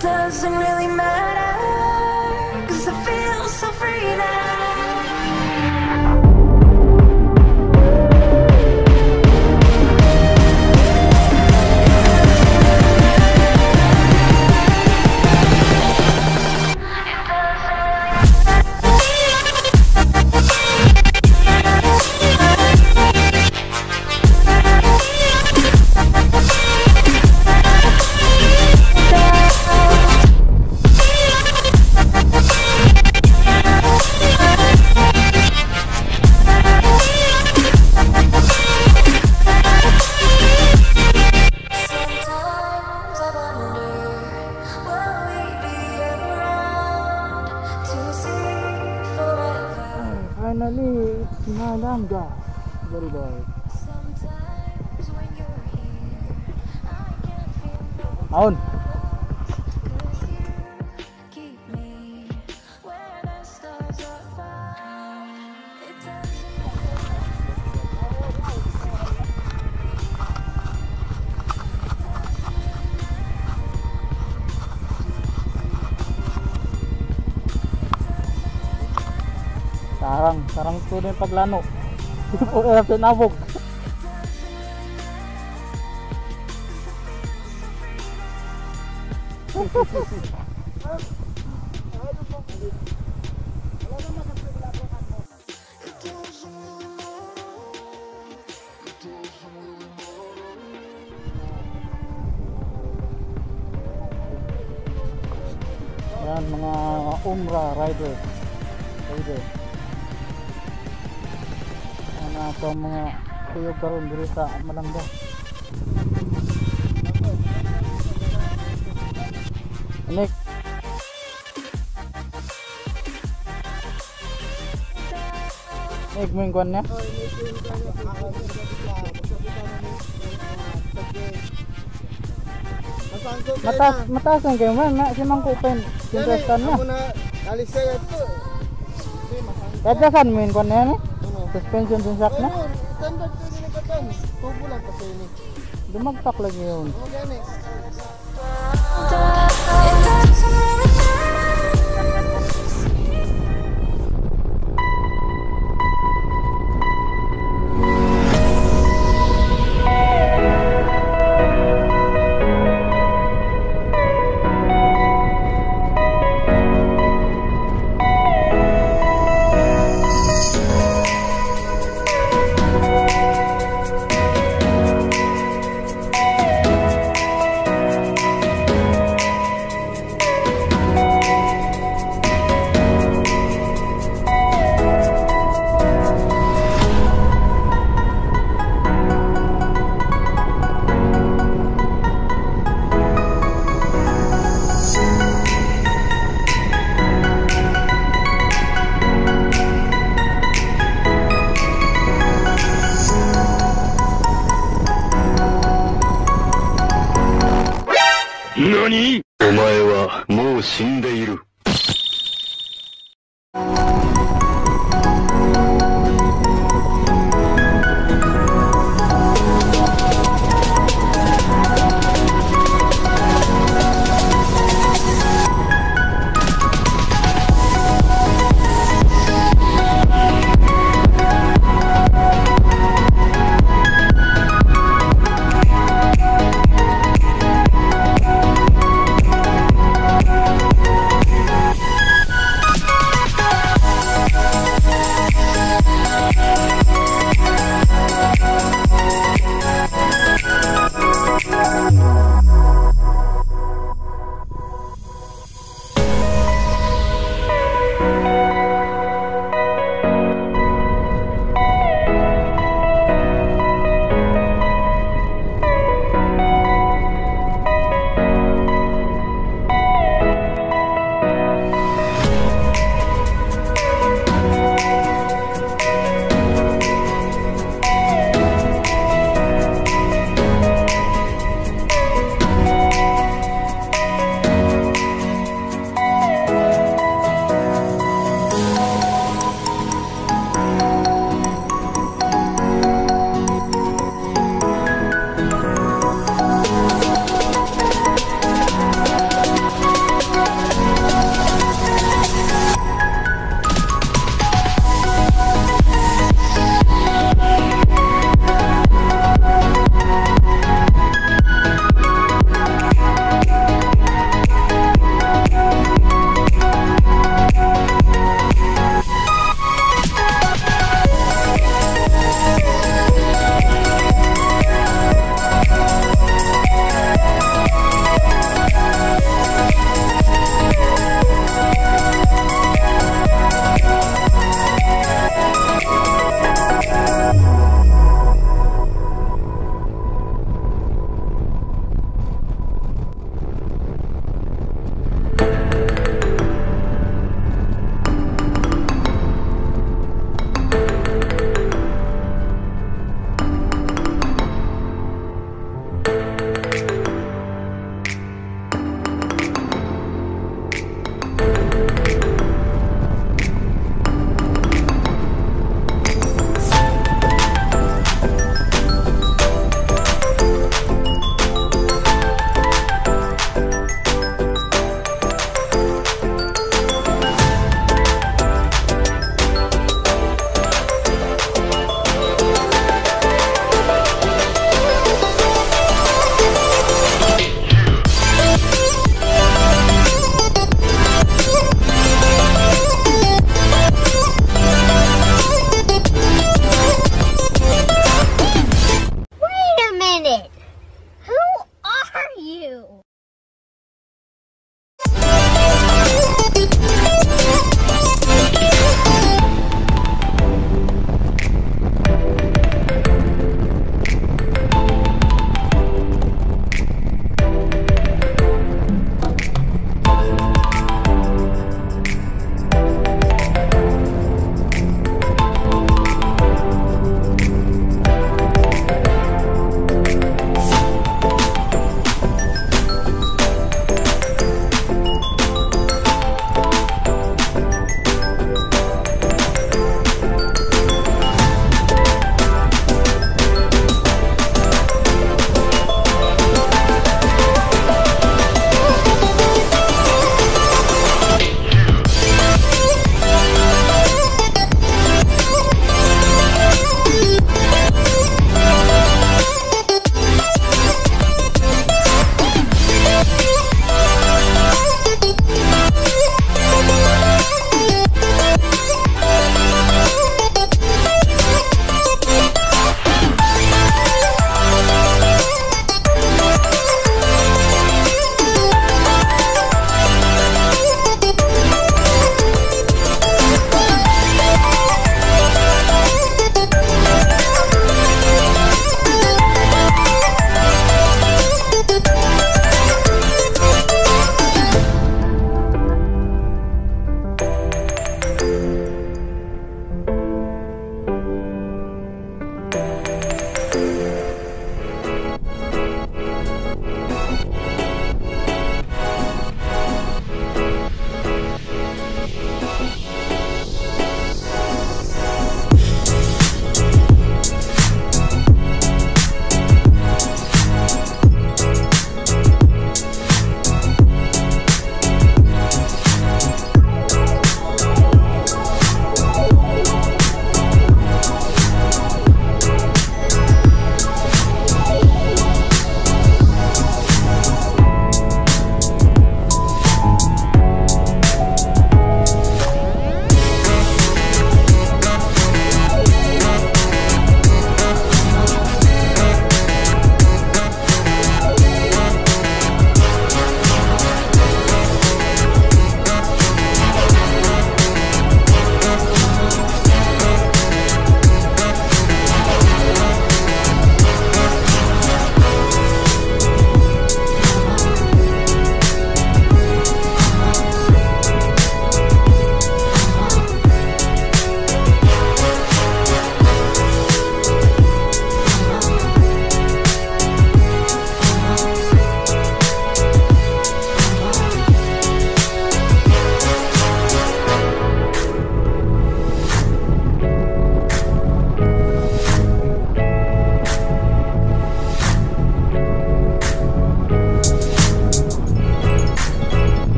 doesn't really matter, cause I feel so free found. It doesn't matter. Sarang, sarang to din paglano. orang tuh een Yan, eh, mga umrah rider. Rider. Ano pa mga tuyog karon diri sa Malangga. Nek. Nek mo yung kwan niya? Mataas, mataas ang kayo man, na si Mang Kupen. Sinterestan na. Kadasan mo yung kwan niya ni? Suspension din sak na? Standard training na ka Tubo lang ka training. Dumagpak lagi yun. Oh, o, gani. 何？お前はもう死んでいる。